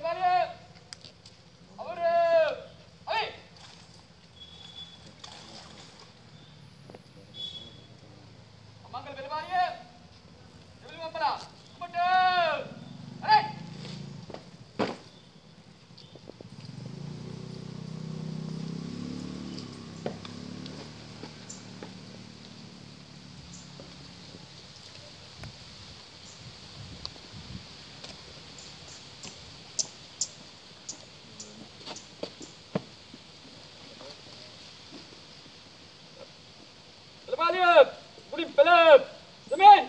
Everybody Allez hop كل بلاب زمان